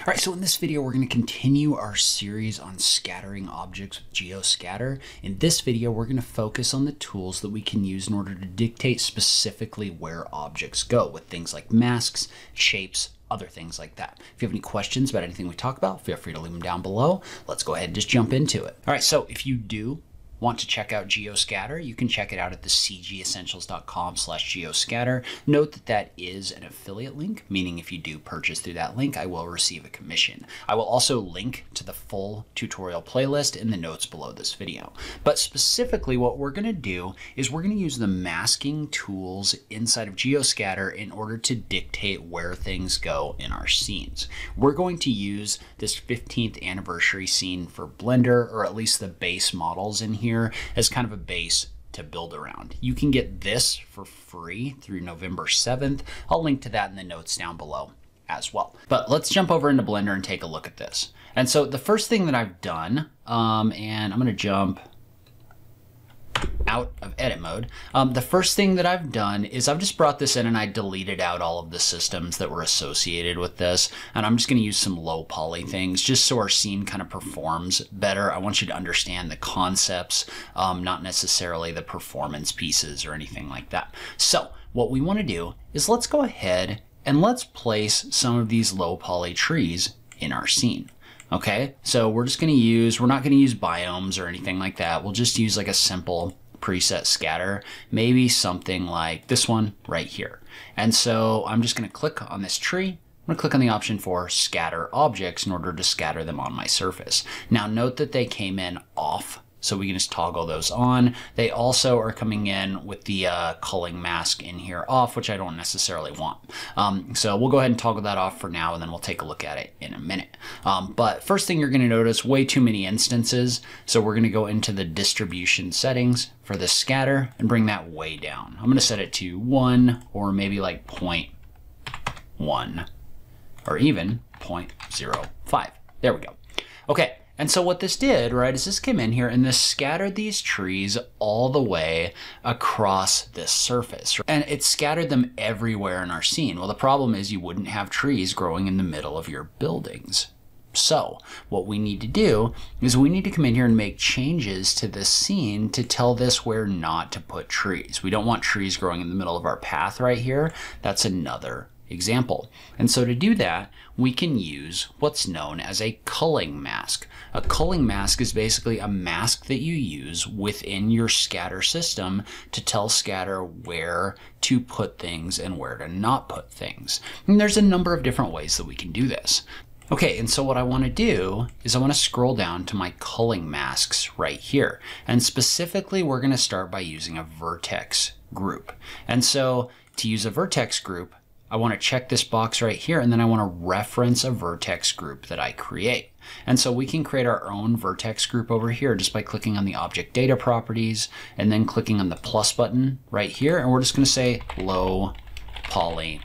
All right, so in this video, we're going to continue our series on scattering objects with GeoScatter. In this video, we're going to focus on the tools that we can use in order to dictate specifically where objects go with things like masks, shapes, other things like that. If you have any questions about anything we talk about, feel free to leave them down below. Let's go ahead and just jump into it. All right, so if you do want to check out GeoScatter, you can check it out at the cgessentials.com slash geoscatter. Note that that is an affiliate link, meaning if you do purchase through that link, I will receive a commission. I will also link to the full tutorial playlist in the notes below this video. But specifically what we're going to do is we're going to use the masking tools inside of GeoScatter in order to dictate where things go in our scenes. We're going to use this 15th anniversary scene for Blender, or at least the base models in here here as kind of a base to build around. You can get this for free through November 7th. I'll link to that in the notes down below as well. But let's jump over into Blender and take a look at this. And so the first thing that I've done, um, and I'm gonna jump out of edit mode. Um, the first thing that I've done is I've just brought this in and I deleted out all of the systems that were associated with this. And I'm just going to use some low poly things just so our scene kind of performs better. I want you to understand the concepts, um, not necessarily the performance pieces or anything like that. So what we want to do is let's go ahead and let's place some of these low poly trees in our scene. Okay, so we're just going to use, we're not going to use biomes or anything like that. We'll just use like a simple preset scatter, maybe something like this one right here. And so I'm just going to click on this tree. I'm to click on the option for scatter objects in order to scatter them on my surface. Now note that they came in off so we can just toggle those on. They also are coming in with the uh, culling mask in here off, which I don't necessarily want. Um, so we'll go ahead and toggle that off for now, and then we'll take a look at it in a minute. Um, but first thing you're going to notice, way too many instances. So we're going to go into the distribution settings for the scatter and bring that way down. I'm going to set it to 1 or maybe like 0.1 or even 0.05. There we go. Okay, and so what this did, right, is this came in here and this scattered these trees all the way across this surface. And it scattered them everywhere in our scene. Well, the problem is you wouldn't have trees growing in the middle of your buildings. So what we need to do is we need to come in here and make changes to this scene to tell this where not to put trees. We don't want trees growing in the middle of our path right here. That's another example. And so to do that, we can use what's known as a culling mask. A culling mask is basically a mask that you use within your scatter system to tell scatter where to put things and where to not put things. And there's a number of different ways that we can do this. Okay, and so what I want to do is I want to scroll down to my culling masks right here. And specifically, we're going to start by using a vertex group. And so to use a vertex group, I want to check this box right here and then I want to reference a vertex group that I create. And so we can create our own vertex group over here just by clicking on the object data properties and then clicking on the plus button right here. And we're just going to say low poly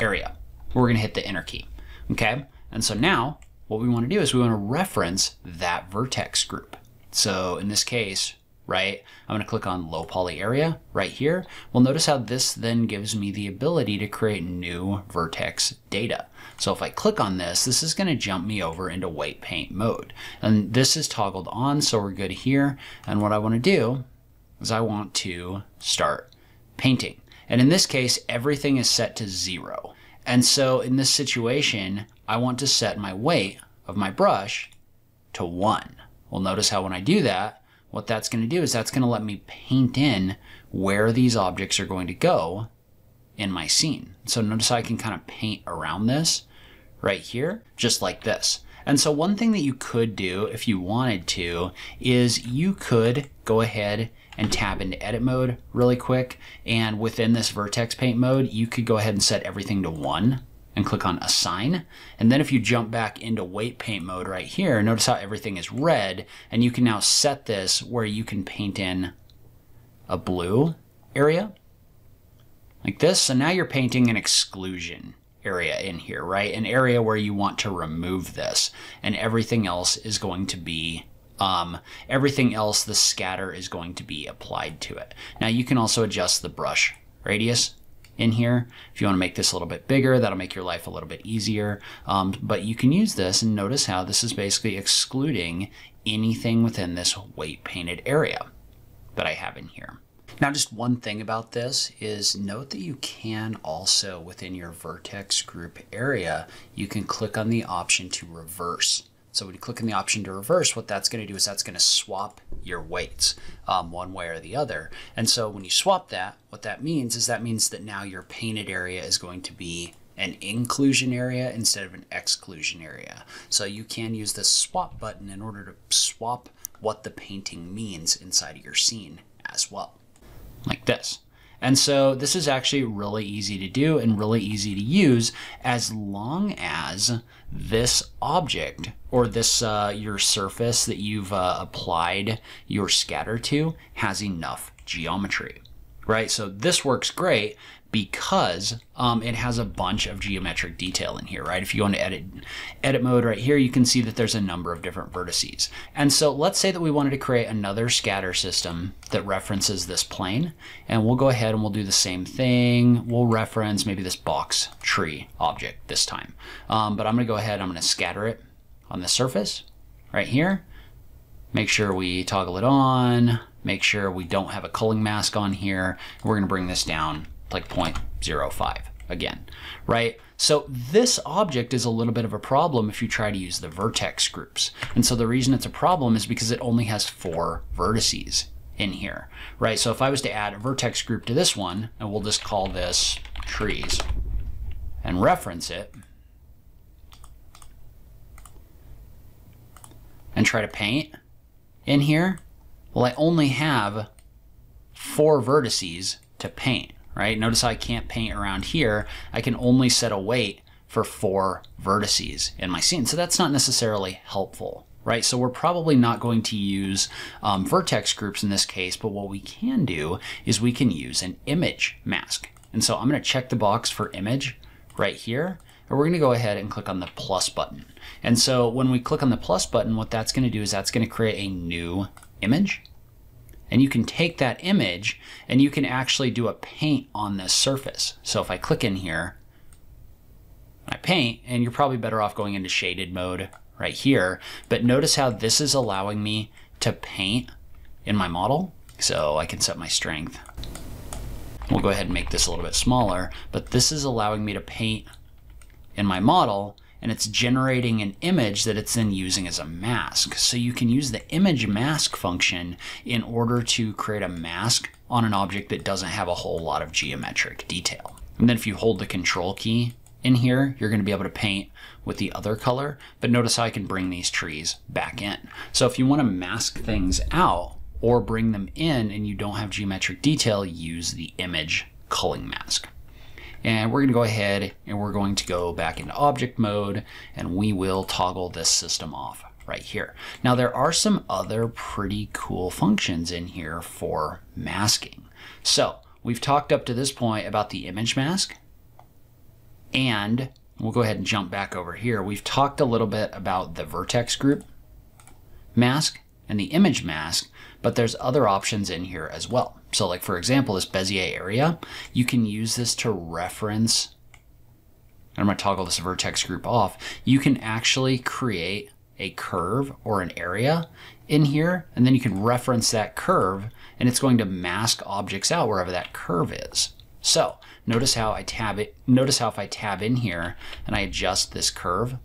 area. We're going to hit the enter key. Okay. And so now what we want to do is we want to reference that vertex group. So in this case, right? I'm to click on low poly area right here. Well, notice how this then gives me the ability to create new vertex data. So if I click on this, this is going to jump me over into weight paint mode. And this is toggled on, so we're good here. And what I want to do is I want to start painting. And in this case, everything is set to zero. And so in this situation, I want to set my weight of my brush to one. Well, notice how when I do that, what that's going to do is that's going to let me paint in where these objects are going to go in my scene. So notice I can kind of paint around this right here, just like this. And so one thing that you could do if you wanted to is you could go ahead and tab into edit mode really quick. And within this vertex paint mode, you could go ahead and set everything to one and click on assign. And then if you jump back into weight paint mode right here, notice how everything is red and you can now set this where you can paint in a blue area like this. So now you're painting an exclusion area in here, right? An area where you want to remove this and everything else is going to be um, everything else, the scatter is going to be applied to it. Now you can also adjust the brush radius in here. If you want to make this a little bit bigger, that'll make your life a little bit easier. Um, but you can use this and notice how this is basically excluding anything within this white painted area that I have in here. Now, just one thing about this is note that you can also, within your vertex group area, you can click on the option to reverse. So when you click on the option to reverse, what that's going to do is that's going to swap your weights um, one way or the other. And so when you swap that, what that means is that means that now your painted area is going to be an inclusion area instead of an exclusion area. So you can use the swap button in order to swap what the painting means inside of your scene as well, like this. And so this is actually really easy to do and really easy to use as long as this object or this uh, your surface that you've uh, applied your scatter to has enough geometry, right? So this works great because um, it has a bunch of geometric detail in here, right? If you go into edit, edit mode right here, you can see that there's a number of different vertices. And so let's say that we wanted to create another scatter system that references this plane. And we'll go ahead and we'll do the same thing. We'll reference maybe this box tree object this time. Um, but I'm gonna go ahead, I'm gonna scatter it on the surface right here. Make sure we toggle it on, make sure we don't have a culling mask on here. We're gonna bring this down like 0.05 again, right? So this object is a little bit of a problem if you try to use the vertex groups. And so the reason it's a problem is because it only has four vertices in here, right? So if I was to add a vertex group to this one, and we'll just call this trees and reference it, and try to paint in here, well, I only have four vertices to paint right? Notice I can't paint around here. I can only set a weight for four vertices in my scene. So that's not necessarily helpful, right? So we're probably not going to use um, vertex groups in this case, but what we can do is we can use an image mask. And so I'm gonna check the box for image right here, and we're gonna go ahead and click on the plus button. And so when we click on the plus button, what that's gonna do is that's gonna create a new image and you can take that image and you can actually do a paint on this surface. So if I click in here, I paint, and you're probably better off going into shaded mode right here, but notice how this is allowing me to paint in my model. So I can set my strength. We'll go ahead and make this a little bit smaller, but this is allowing me to paint in my model and it's generating an image that it's then using as a mask. So you can use the image mask function in order to create a mask on an object that doesn't have a whole lot of geometric detail. And then if you hold the control key in here, you're going to be able to paint with the other color, but notice how I can bring these trees back in. So if you want to mask things out or bring them in and you don't have geometric detail, use the image culling mask. And we're going to go ahead and we're going to go back into object mode and we will toggle this system off right here. Now there are some other pretty cool functions in here for masking. So we've talked up to this point about the image mask and we'll go ahead and jump back over here. We've talked a little bit about the vertex group mask and the image mask, but there's other options in here as well. So like for example, this Bezier area, you can use this to reference, I'm gonna toggle this vertex group off, you can actually create a curve or an area in here, and then you can reference that curve, and it's going to mask objects out wherever that curve is. So notice how I tab it, notice how if I tab in here and I adjust this curve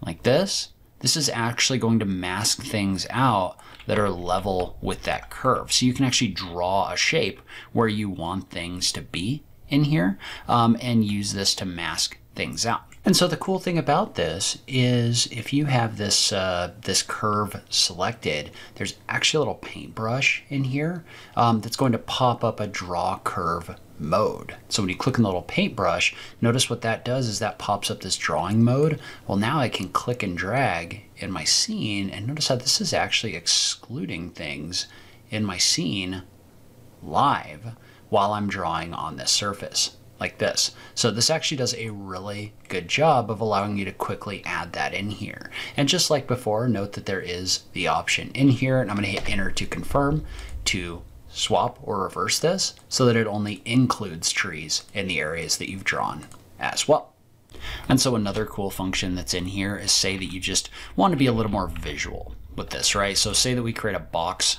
like this, this is actually going to mask things out that are level with that curve. So you can actually draw a shape where you want things to be in here um, and use this to mask things out. And so the cool thing about this is if you have this uh, this curve selected, there's actually a little paintbrush in here um, that's going to pop up a draw curve mode. So when you click on the little paintbrush, notice what that does is that pops up this drawing mode. Well, now I can click and drag in my scene and notice how this is actually excluding things in my scene live while I'm drawing on this surface like this. So this actually does a really good job of allowing you to quickly add that in here. And just like before, note that there is the option in here and I'm gonna hit enter to confirm to swap or reverse this so that it only includes trees in the areas that you've drawn as well. And so another cool function that's in here is say that you just want to be a little more visual with this, right? So say that we create a box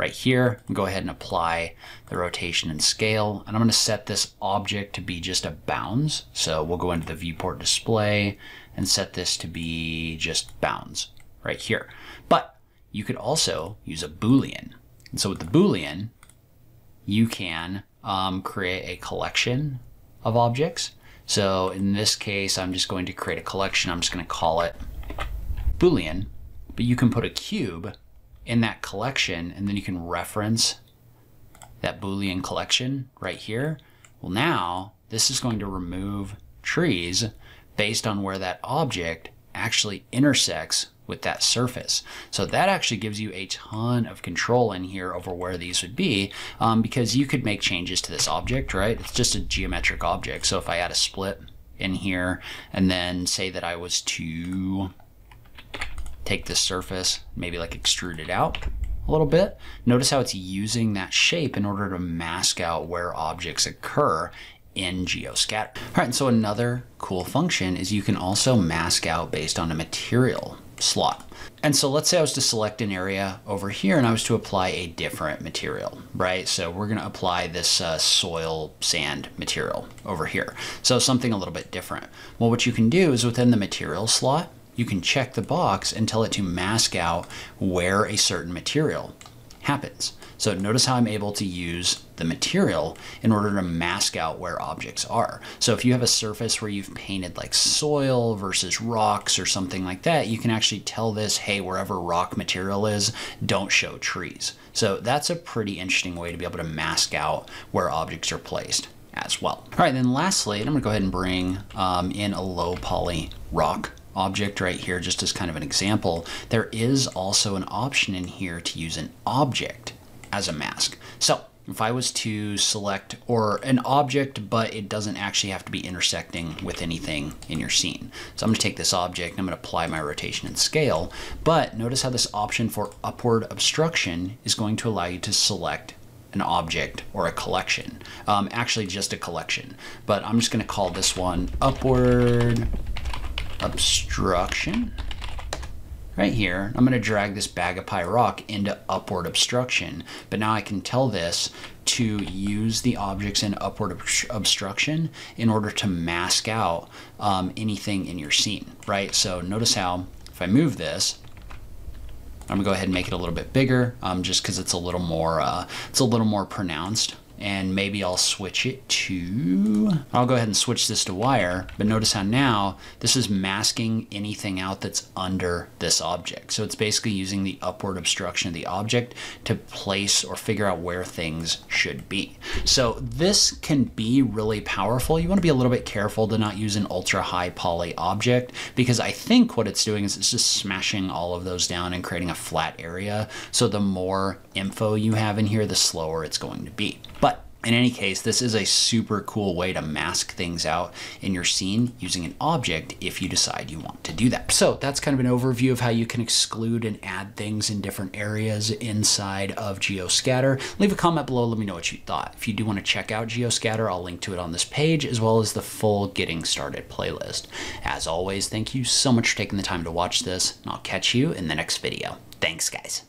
right here, and go ahead and apply the rotation and scale. And I'm gonna set this object to be just a bounds. So we'll go into the viewport display and set this to be just bounds right here. But you could also use a Boolean. And so with the Boolean, you can um, create a collection of objects. So in this case, I'm just going to create a collection. I'm just going to call it Boolean, but you can put a cube in that collection and then you can reference that Boolean collection right here. Well, now this is going to remove trees based on where that object actually intersects with that surface. So that actually gives you a ton of control in here over where these would be um, because you could make changes to this object, right? It's just a geometric object. So if I add a split in here and then say that I was to take this surface, maybe like extrude it out a little bit. Notice how it's using that shape in order to mask out where objects occur in geoscatter. All right, so another cool function is you can also mask out based on a material slot. And so let's say I was to select an area over here and I was to apply a different material, right? So we're gonna apply this uh, soil sand material over here. So something a little bit different. Well, what you can do is within the material slot, you can check the box and tell it to mask out where a certain material happens. So notice how I'm able to use the material in order to mask out where objects are. So if you have a surface where you've painted like soil versus rocks or something like that, you can actually tell this, hey, wherever rock material is, don't show trees. So that's a pretty interesting way to be able to mask out where objects are placed as well. All right, then lastly, I'm gonna go ahead and bring um, in a low poly rock object right here just as kind of an example, there is also an option in here to use an object as a mask. So if I was to select or an object, but it doesn't actually have to be intersecting with anything in your scene. So I'm gonna take this object and I'm gonna apply my rotation and scale, but notice how this option for upward obstruction is going to allow you to select an object or a collection. Um, actually just a collection, but I'm just gonna call this one upward obstruction right here. I'm going to drag this Bagapai rock into upward obstruction, but now I can tell this to use the objects in upward ob obstruction in order to mask out um, anything in your scene, right? So notice how if I move this, I'm gonna go ahead and make it a little bit bigger, um, just because it's a little more uh, it's a little more pronounced and maybe I'll switch it to, I'll go ahead and switch this to wire, but notice how now this is masking anything out that's under this object. So it's basically using the upward obstruction of the object to place or figure out where things should be. So this can be really powerful. You wanna be a little bit careful to not use an ultra high poly object because I think what it's doing is it's just smashing all of those down and creating a flat area. So the more info you have in here, the slower it's going to be. In any case, this is a super cool way to mask things out in your scene using an object if you decide you want to do that. So that's kind of an overview of how you can exclude and add things in different areas inside of GeoScatter. Leave a comment below, let me know what you thought. If you do want to check out GeoScatter, I'll link to it on this page as well as the full Getting Started playlist. As always, thank you so much for taking the time to watch this, and I'll catch you in the next video. Thanks, guys.